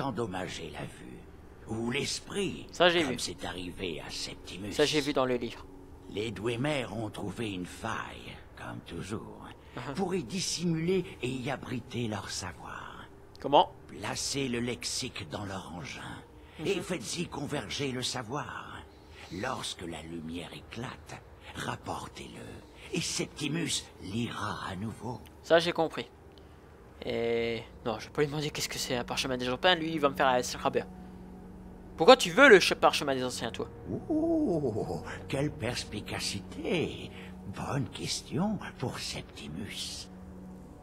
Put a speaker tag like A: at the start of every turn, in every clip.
A: endommager la vue. Ou l'esprit,
B: Ça, j'ai
A: comme
B: vu.
A: c'est arrivé à Septimus.
B: Ça, j'ai vu dans le livre.
A: Les Dwemer ont trouvé une faille, comme toujours,
B: Uh-huh.
A: pour y dissimuler et y abriter leur savoir.
B: Comment?
A: Placez le lexique dans leur engin et faites-y converger le savoir. Lorsque la lumière éclate, rapportez-le et Septimus lira à nouveau.
B: Ça, j'ai compris. Et... Non, je vais pas lui demander qu'est-ce que c'est un parchemin des anciens. Lui, il va me faire un scraber. Pourquoi tu veux le che- parchemin des anciens, toi?
A: Oh, quelle perspicacité Bonne question pour Septimus.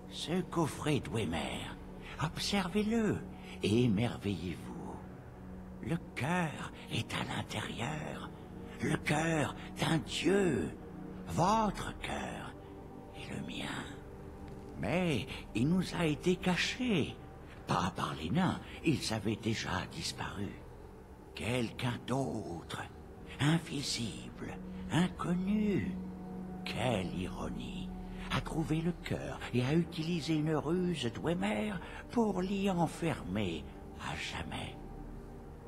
A: Ce coffret Dwemer, observez-le et émerveillez-vous. Le cœur est à l'intérieur, le cœur d'un Dieu, votre cœur et le mien. Mais il nous a été caché, pas par les nains, ils avaient déjà disparu. Quelqu'un d'autre, invisible, inconnu. Quelle ironie a trouvé le cœur et a utilisé une ruse Dwemer pour l'y enfermer à jamais.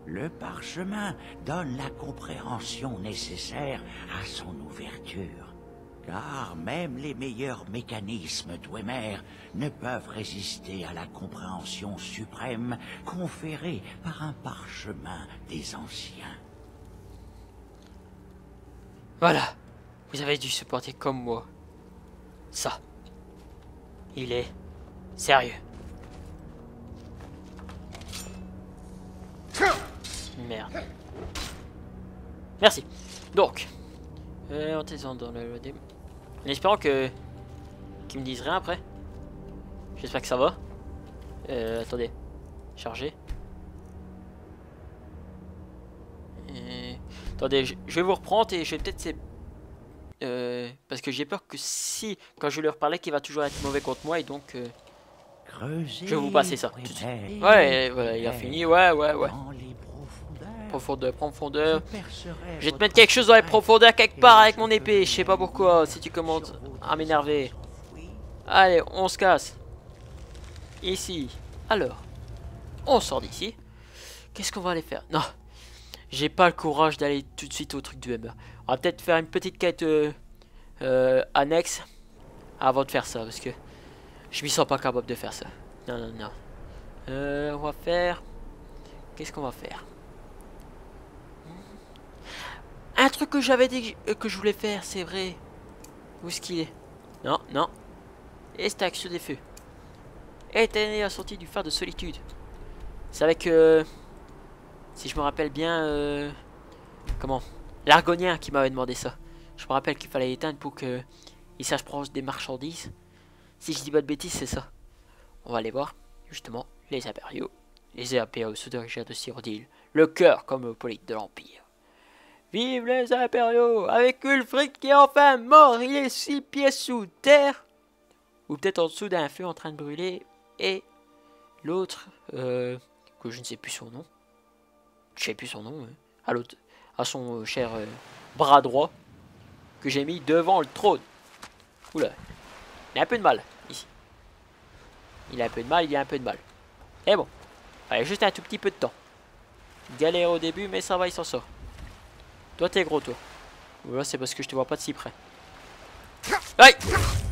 A: Le parchemin donne la compréhension nécessaire à son ouverture, car même les meilleurs mécanismes Dwemer ne peuvent résister à la compréhension suprême conférée par un parchemin des anciens.
B: Voilà. Vous avez dû supporter comme moi. Ça. Il est sérieux. Merde. Merci. Donc, euh, est dans le En espérant que qu'ils me disent rien après. J'espère que ça va. Euh, attendez. Charger. Et... Attendez, je, je vais vous reprendre et je vais peut-être... Euh, parce que j'ai peur que si, quand je leur parlais, qu'il va toujours être mauvais contre moi et donc... euh,
A: Creuser
B: Je vais vous passer ça, Ouais, ouais, il a fini, ouais, ouais, ouais. Profondeur, profondeur.
A: je
B: vais te mettre quelque chose dans les profondeurs quelque part avec mon épée, je sais pas pourquoi, si tu commences à m'énerver. Allez, on se casse. Ici. Alors, on sort d'ici. Qu'est-ce qu'on va aller faire? Non, j'ai pas le courage d'aller tout de suite au truc du Weber. On va peut-être faire une petite quête euh, euh, annexe avant de faire ça, parce que je m'y sens pas capable de faire ça. Non, non, non. Euh, on va faire... Qu'est-ce qu'on va faire? Un truc que j'avais dit que je- euh, que je voulais faire, c'est vrai. Où est-ce qu'il est? Non, non. Extraction des feux. Éteindre la sortie du phare de solitude. C'est avec... euh, si je me rappelle bien... euh, comment? L'argonien qui m'avait demandé ça. Je me rappelle qu'il fallait éteindre pour que il sache prendre des marchandises. Si je dis pas de bêtises, c'est ça. On va aller voir, justement, les impériaux. Les impériaux sous origine de Cyrodiil. Le cœur comme politique de l'Empire. Vive les impériaux Avec Ulfric qui est enfin mort, il est six pieds sous terre. Ou peut-être en dessous d'un feu en train de brûler. Et l'autre, euh, que je ne sais plus son nom. Je sais plus son nom. hein. À l'autre, à son euh, cher euh, bras droit. Que j'ai mis devant le trône. Oula. Il a un peu de mal, ici. Il a un peu de mal, il a un peu de mal. Et bon. Allez, juste un tout petit peu de temps. Galère au début, mais ça va, il s'en sort. Toi, t'es gros, toi. Voilà, c'est parce que je te vois pas de si près. Aïe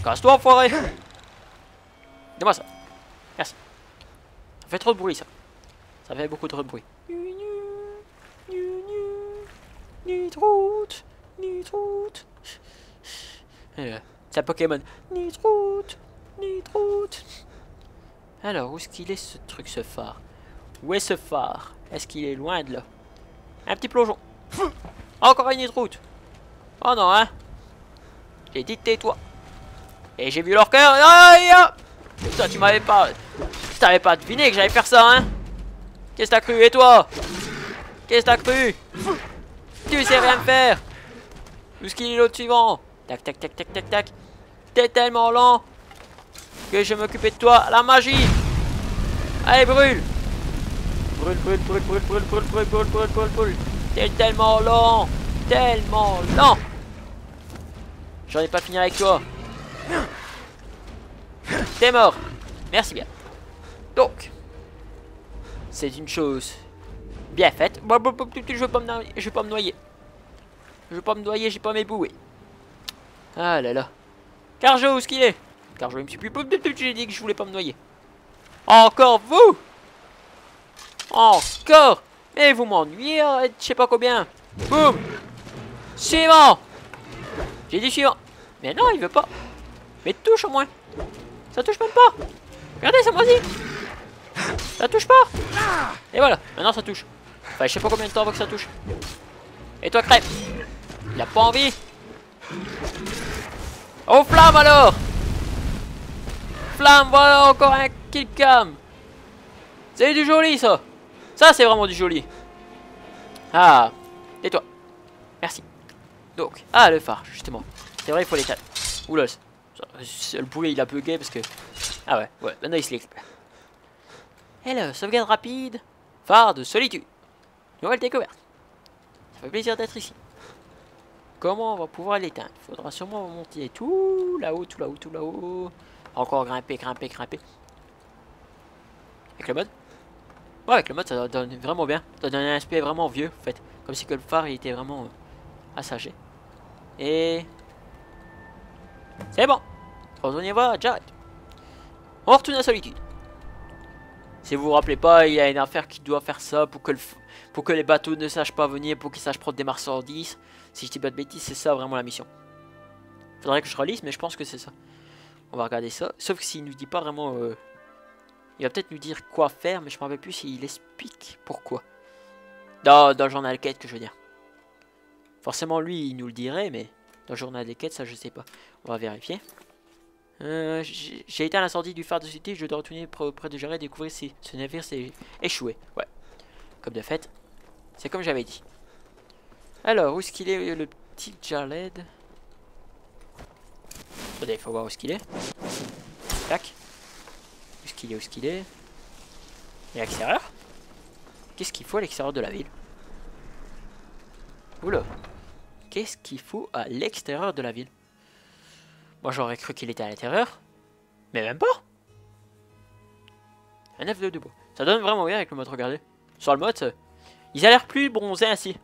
B: Casse-toi, enfoiré Donne-moi ça. Merci. Ça fait trop de bruit, ça. Ça fait beaucoup trop de bruit. Nitroute Nitroute C'est un Pokémon. Nitroute Nitroute Alors, où est-ce qu'il est, ce truc, ce phare? Où est ce phare? Est-ce qu'il est loin de là? Un petit plongeon. Encore une nitroute. Oh non, hein J'ai dit tais-toi. Et j'ai vu leur cœur. Aïe Putain, tu m'avais pas... Tu t'avais pas deviné que j'allais faire ça, hein Qu'est-ce que t'as cru Et toi? Qu'est-ce que t'as cru? Tu sais rien faire Où est-ce qu'il est l'autre suivant? Tac, tac, tac, tac, tac, tac. T'es tellement lent que je m'occupais de toi. La magie Allez, brûle Brûle, brûle, brûle, brûle, brûle, brûle, brûle, brûle, brûle, brûle, brûle. T'es tellement lent Tellement lent J'en ai pas fini avec toi. T'es mort. Merci bien. Donc, C'est une chose bien faite. Je veux pas me noyer. Je veux pas me noyer. Pas me noyer, j'ai pas mes bouées. Ah là là. Carjo, où est-ce qu'il est Carjo, il me suit plus. J'ai dit que je voulais pas me noyer. Encore vous Encore Mais vous m'ennuyez, je sais pas combien. Boum Suivant J'ai dit suivant. Mais non, il veut pas. Mais touche au moins. Ça touche même pas. Regardez, c'est moi-ci. Ça touche pas. Et voilà, maintenant ça touche. Enfin, je sais pas combien de temps avant que ça touche. Et toi, crêpe Il a pas envie Oh, flamme alors Flamme, voilà encore un kill cam. C'est du joli ça. Ça, c'est vraiment du joli. Ah, et toi? Merci. Donc, ah, le phare, justement. C'est vrai, il faut l'éteindre. Oula, le poulet, il a bugué parce que... Ah ouais, ouais, maintenant il se. Hello, sauvegarde rapide. Phare de solitude. Nouvelle découverte. Ça fait plaisir d'être ici. Comment on va pouvoir l'éteindre? Il faudra sûrement monter tout là-haut, tout là-haut, tout là-haut. Encore grimper, grimper, grimper. Avec le mode? Ouais, avec le mode, ça donne vraiment bien. Ça donne un aspect vraiment vieux, en fait. Comme si que le phare, il était vraiment euh, assagé. Et... C'est bon. On y va, Jared. On retourne à solitude. Si vous vous rappelez pas, il y a une affaire qui doit faire ça pour que, le pour que les bateaux ne sachent pas venir, pour qu'ils sachent prendre des marchandises. Si je dis pas de bêtises, c'est ça vraiment la mission. Faudrait que je relise, mais je pense que c'est ça. On va regarder ça. Sauf que s'il nous dit pas vraiment... Euh, il va peut-être nous dire quoi faire, mais je me rappelle plus s'il explique pourquoi. Dans, dans le journal quête que je veux dire. Forcément, lui, il nous le dirait, mais dans le journal des quêtes, ça, je sais pas. On va vérifier. Euh, j'ai à l'incendie du phare de cité, je dois retourner près de Jared et découvrir si ce navire s'est échoué. Ouais, comme de fait, c'est comme j'avais dit. Alors, où est-ce qu'il est le petit Jared? Attendez, il faut voir où est-ce qu'il est. Qu'il est, où est-ce qu'il est Et à l'extérieur Qu'est-ce qu'il faut à l'extérieur de la ville? Oula Qu'est-ce qu'il faut à l'extérieur de la ville? Moi j'aurais cru qu'il était à l'intérieur. Mais même pas. Un F2 de bois. Ça donne vraiment bien avec le mode, regardez. Sur le mode, il a l'air plus bronzé ainsi.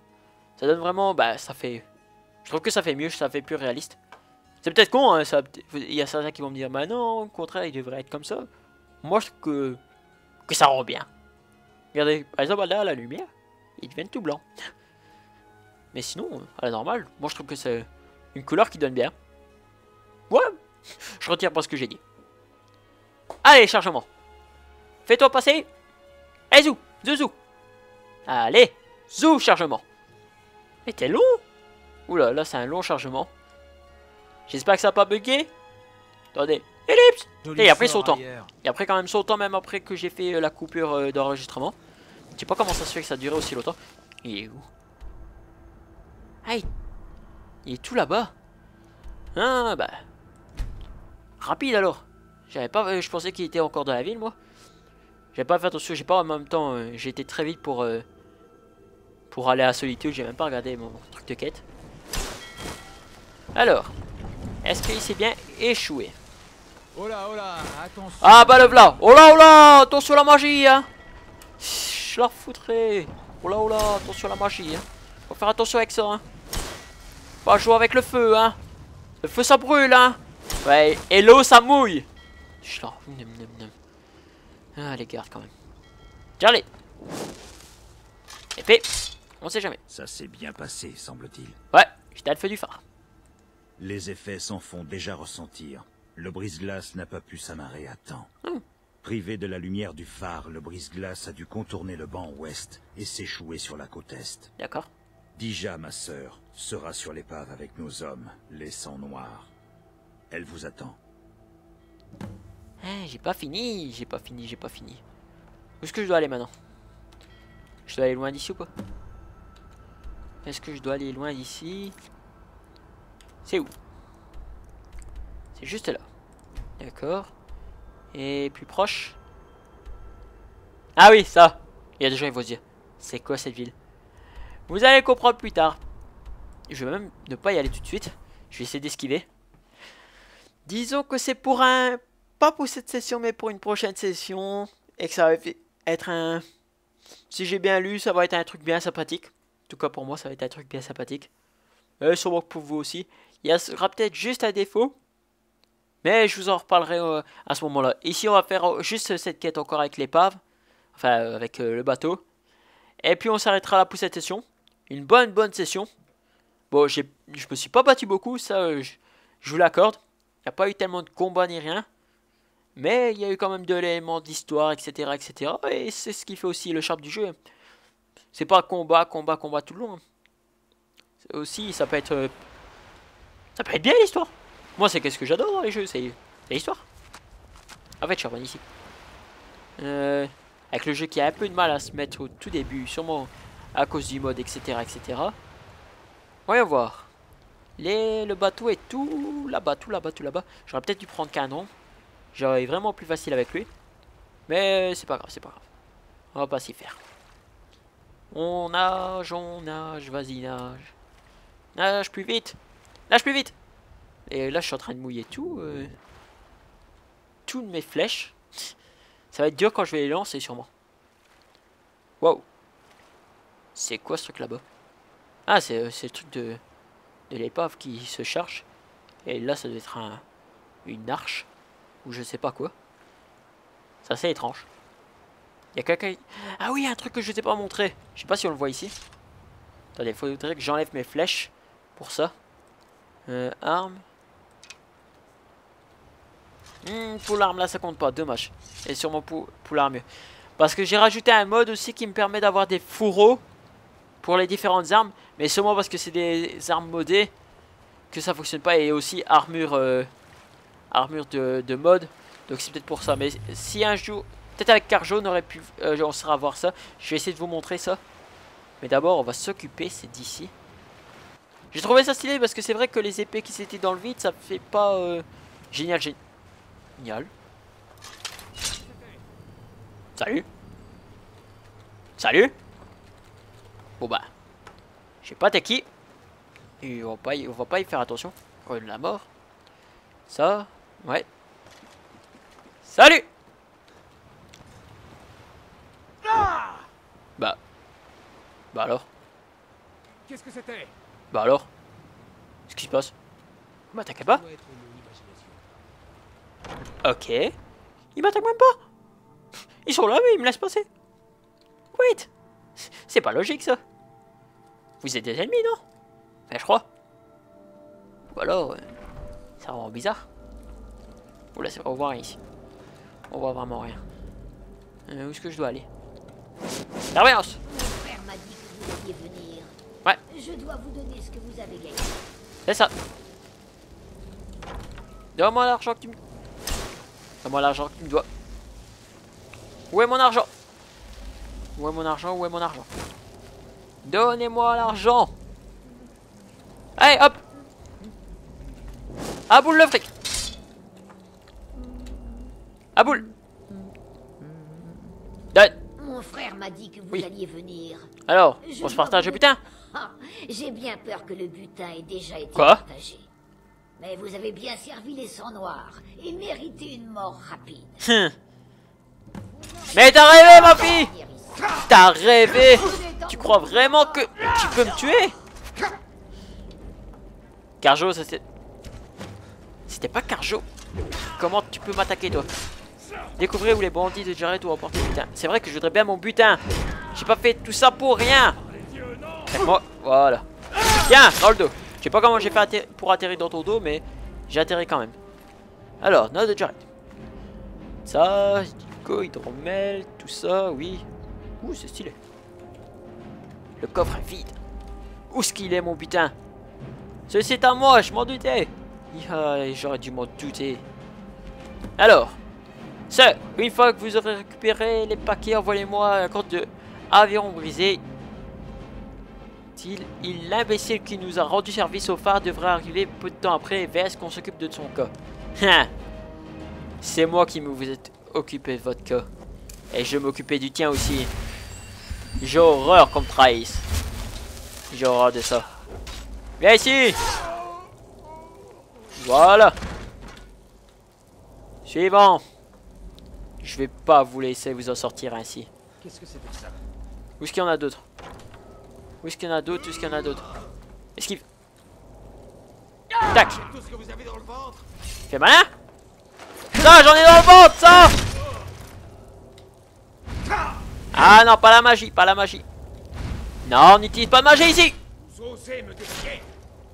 B: Ça donne vraiment, bah ça fait... Je trouve que ça fait mieux, ça fait plus réaliste. C'est peut-être con, hein, ça... il y a certains qui vont me dire, bah non, au contraire, il devrait être comme ça. Moi je trouve que, que ça rend bien. Regardez, par exemple là, la lumière, il devient tout blanc. Mais sinon, à la normale, moi je trouve que c'est une couleur qui donne bien. Ouais Je retire pas ce que j'ai dit. Allez, chargement. Fais-toi passer. Allez, zou, zou, Allez, zou, chargement. Mais t'es long Oula, là c'est un long chargement. J'espère que ça n'a pas bugué. Attendez. Ellipse Et il a pris son temps. Il a pris quand même son temps même après que j'ai fait euh, la coupure euh, d'enregistrement. Je sais pas comment ça se fait que ça a duré aussi longtemps. Il est où? Ah, il est tout là-bas. Ah, bah, Rapide alors J'avais pas, euh, je pensais qu'il était encore dans la ville moi. J'avais pas fait attention, j'ai pas en même temps, j'ai été très vite pour euh, pour aller à Solitude, j'ai même pas regardé mon truc de quête. Alors, est-ce qu'il s'est bien échoué?
C: Oh là, oh là, attention.
B: Ah bah le voilà Oh là, oh là Attention à la magie, hein Je la foutrais Oh là, oh là, attention à la magie, hein Faut faire attention avec ça, hein Pas jouer avec le feu, hein Le feu ça brûle, hein Ouais, et l'eau ça mouille. Ah, les gardes quand même. Allez Épée On sait jamais.
A: Ça s'est bien passé, semble-t-il.
B: Ouais, j'étais à le feu du phare.
A: Les effets s'en font déjà ressentir. Le brise-glace n'a pas pu s'amarrer à temps. Hmm. Privé de la lumière du phare, le brise-glace a dû contourner le banc ouest et s'échouer sur la côte est.
B: D'accord.
A: Dija, ma sœur, sera sur l'épave avec nos hommes, les sangs noirs. Elle vous attend.
B: Hein, j'ai pas fini, j'ai pas fini, j'ai pas fini. Où est-ce que je dois aller maintenant? Je dois aller loin d'ici ou pas? Est-ce que je dois aller loin d'ici? C'est où? C'est juste là. D'accord. Et plus proche Ah oui, ça Il y a des gens qui vont se dire, c'est quoi cette ville? Vous allez comprendre plus tard. Je vais même ne pas y aller tout de suite. Je vais essayer d'esquiver. Disons que c'est pour un... Pas pour cette session, mais pour une prochaine session. Et que ça va être un... Si j'ai bien lu, ça va être un truc bien sympathique. En tout cas, pour moi, ça va être un truc bien sympathique. Euh, sûrement pour vous aussi. Il y aura peut-être juste un défaut. Mais je vous en reparlerai euh, à ce moment-là. Ici, on va faire euh, juste cette quête encore avec l'épave. Enfin, euh, avec le bateau. Et puis, on s'arrêtera là pour cette session. Une bonne, bonne session. Bon, je me suis pas battu beaucoup, ça, je, je vous l'accorde. Il n'y a pas eu tellement de combats ni rien. Mais il y a eu quand même de l'éléments d'histoire, etc., etc. Et c'est ce qui fait aussi le charme du jeu. C'est pas combat, combat, combat tout le long. hein. Aussi, ça peut être... Ça peut être bien l'histoire. Moi, c'est qu'est-ce que j'adore dans les jeux, c'est l'histoire. En fait, je suis revenu ici. Euh, avec le jeu qui a un peu de mal à se mettre au tout début, sûrement à cause du mode, etc., etc. Voyons voir. Les, le bateau est tout là-bas, tout là-bas, tout là-bas. J'aurais peut-être dû prendre Canon. J'aurais vraiment plus facile avec lui. Mais c'est pas grave, c'est pas grave. On va pas s'y faire. On nage, on nage, vas-y nage. Nage plus vite. Nage plus vite. Et là, je suis en train de mouiller tout. Euh, toutes mes flèches. Ça va être dur quand je vais les lancer, sûrement. Wow. C'est quoi ce truc là-bas? Ah, c'est euh, c'est le truc de, de l'épave qui se charge. Et là, ça doit être un, une arche. Ou je sais pas quoi. C'est assez étrange. Il y a quelqu'un... Ah oui, un truc que je t'ai pas montré. Je sais pas si on le voit ici. Attendez, il faudrait que j'enlève mes flèches pour ça. Euh, arme. Hmm, pour l'arme là, ça compte pas. Dommage. Et sûrement pour, pour l'arme mieux. Parce que j'ai rajouté un mode aussi qui me permet d'avoir des fourreaux pour les différentes armes. Mais seulement parce que c'est des armes modées que ça fonctionne pas. Et aussi armure, euh, armure de, de mode. Donc c'est peut-être pour ça. Mais si un jour, peut-être avec Carjo, on aurait pu, euh, on sera voir ça. Je vais essayer de vous montrer ça. Mais d'abord, on va s'occuper, c'est d'ici. J'ai trouvé ça stylé parce que c'est vrai que les épées qui s'étaient dans le vide, ça fait pas euh, génial, gé- génial. Salut. Salut. Bon bah, je sais pas t'es qui? Et on va pas, y, on va pas y faire attention. La mort. Ça, ouais. Salut. Bah, bah alors?
C: Qu'est-ce que c'était?
B: Bah alors? Qu'est-ce qui se passe? M'attaquez pas
C: doit être une imagination.
B: Ok. Ils m'attaquent même pas Ils sont là mais ils me laissent passer. Wait C'est pas logique ça. Vous êtes des ennemis non? Enfin je crois. Ou alors... euh, C'est vraiment bizarre. Oula c'est pas rien ici. On voit vraiment rien. Euh, où est-ce que je dois aller? Surveillance
D: Mon frère m'a dit que vous alliez venir.
B: Ouais.
D: Je dois vous donner ce que vous avez gagné.
B: C'est ça. Donne-moi l'argent que tu me... Donne-moi l'argent que tu me dois. Où est mon argent? Où est mon argent? Où est mon argent? Donnez-moi l'argent. Allez, hop. À boule le fric. À boule. Donne.
D: Mon frère m'a dit que vous
B: Oui.
D: alliez venir.
B: Alors,
D: Je
B: on se partage le putain.
D: Ah, J'ai bien peur que le butin ait déjà été
B: Quoi?
D: partagé. Mais vous avez bien servi les sangs noirs et mérité une mort rapide.
B: Hum. Mais t'as rêvé ma fille. T'as rêvé Tu crois vraiment que tu peux me tuer Carjo, c'était... C'était pas Carjo Comment tu peux m'attaquer toi Découvrez où les bandits de Jared ont emporté butin. C'est vrai que je voudrais bien mon butin J'ai pas fait tout ça pour rien moi Voilà Tiens, dans le dos Je sais pas comment j'ai fait pour atterrir dans ton dos, mais j'ai atterri quand même. Alors, note de Jared. Ça, hydromel, tout ça, oui. Ouh, c'est stylé. Le coffre est vide. Où est-ce qu'il est, mon butin? Ceci est à moi, je m'en doutais. J'aurais dû m'en douter. Alors, une fois que vous aurez récupéré les paquets, envoyez-moi un compte de avion brisé. Il, il- l'imbécile qui nous a rendu service au phare devrait arriver peu de temps après vers qu'on s'occupe de son cas. Hein. C'est moi qui me vous êtes occupé de votre cas. Et je m'occupais du tien aussi. J'ai horreur comme trahisse. J'ai horreur de ça. Viens ici Voilà Suivant Je vais pas vous laisser vous en sortir ainsi.
C: Qu'est-ce que c'était ça?
B: Où est-ce qu'il y en a d'autres? Où est-ce qu'il y en a d'autres Où est-ce qu'il y en a d'autres Esquive. Tac. Fais malin Ça, j'en ai dans le ventre, ça Ah non, pas la magie, pas la magie. Non, on n'utilise pas de magie ici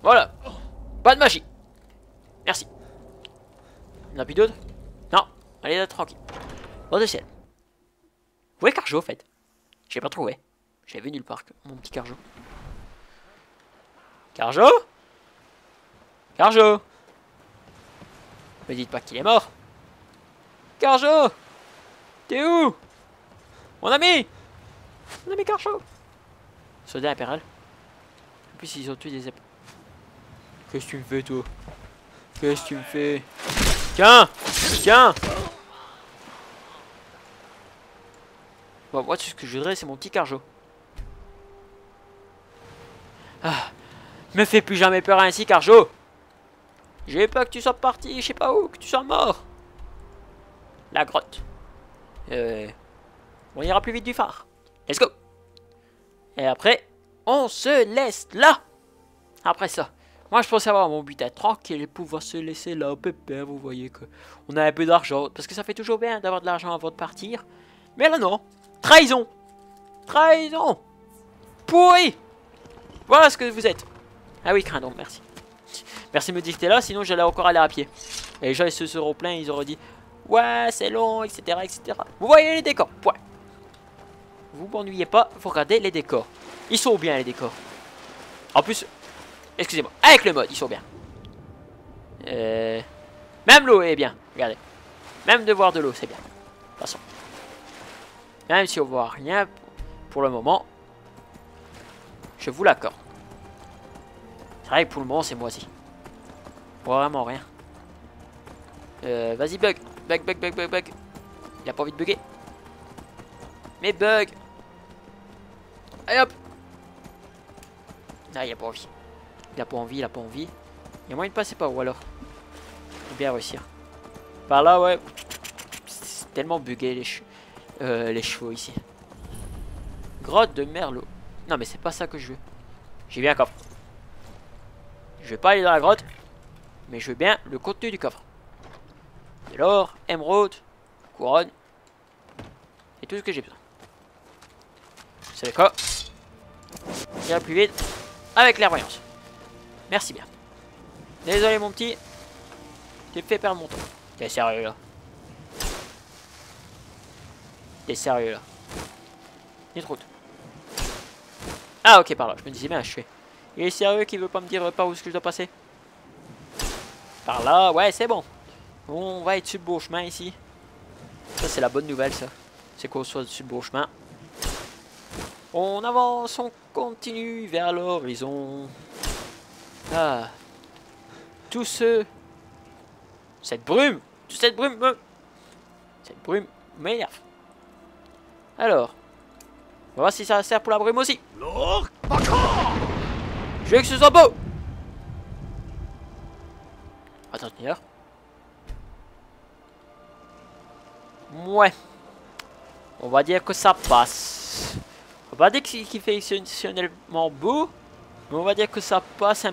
B: Voilà. Pas de magie. Merci. On a plus d'autres Non. Allez, là, tranquille. Bon de ciel. Où est Carjo, au fait? J'ai pas trouvé. J'ai vu nulle part, mon petit Carjo. Carjo? Carjo! Me dites pas qu'il est mort. Carjo! T'es où? Mon ami! Mon ami Carjo! Soldat impérial. En plus, ils ont tué des. Qu'est-ce que tu me fais, toi? Qu'est-ce que tu me fais? Tiens! Tiens! Bon, moi, ce que je voudrais, c'est mon petit Carjo. Ah Me fais plus jamais peur ainsi, Carjo J'ai peur que tu sois parti, je sais pas où, que tu sois mort La grotte. Euh... On ira plus vite du phare. Let's go Et après, on se laisse là Après ça. Moi, je pensais avoir mon but à tranquille et pouvoir se laisser là, pépère, vous voyez que on a un peu d'argent. Parce que ça fait toujours bien d'avoir de l'argent avant de partir. Mais là, non. Trahison Trahison Pourri Voilà ce que vous êtes. Ah oui, crains donc, merci. Merci de me t'es là, sinon j'allais encore aller à pied. Et les gens, ils se seront pleins, ils auraient dit Ouais, c'est long, etc., etc. Vous voyez les décors, point. Vous m'ennuyez pas, vous regardez les décors. Ils sont bien, les décors. En plus, excusez-moi, avec le mode, ils sont bien. Euh... Même l'eau est bien, regardez. Même de voir de l'eau, c'est bien. De toute façon. Même si on voit rien pour le moment, je vous l'accorde. C'est vrai que pour le moment, c'est moisi. Vraiment rien. Euh, vas-y, bug. Bug, bug, bug, bug, bug. Il a pas envie de bugger. Mais bug. Allez hop. Ah, il a pas envie. Il a pas envie, il a pas envie. Il y a moyen de passer par où alors? Faut bien réussir. Par là, ouais. C'est tellement bugué les, che- euh, les chevaux ici. Grotte de Merlot. Non, mais c'est pas ça que je veux. J'ai bien un coffre. Je vais pas aller dans la grotte, mais je veux bien le contenu du coffre. De l'or, émeraude, couronne, et tout ce que j'ai besoin. Savez quoi ira plus vite avec la voyance. Merci bien. Désolé mon petit, t'es fait perdre mon temps. T'es sérieux là? T'es sérieux là? De route. Ah ok par là, je me disais bien je fais. Il est sérieux qui veut pas me dire par où est-ce que je dois passer? Par là, ouais c'est bon. On va être sur le beau chemin ici. Ça c'est la bonne nouvelle ça. C'est qu'on soit sur le beau chemin. On avance, on continue vers l'horizon. Ah. Tout ce... Cette brume cette brume me... Cette brume m'énerve. Alors. On va voir si ça sert pour la brume aussi. Je veux que ce soit beau Attends, tenir. Ouais. On va dire que ça passe. On va pas dire qu'il qu'il fait exceptionnellement beau. Mais on va dire que ça passe un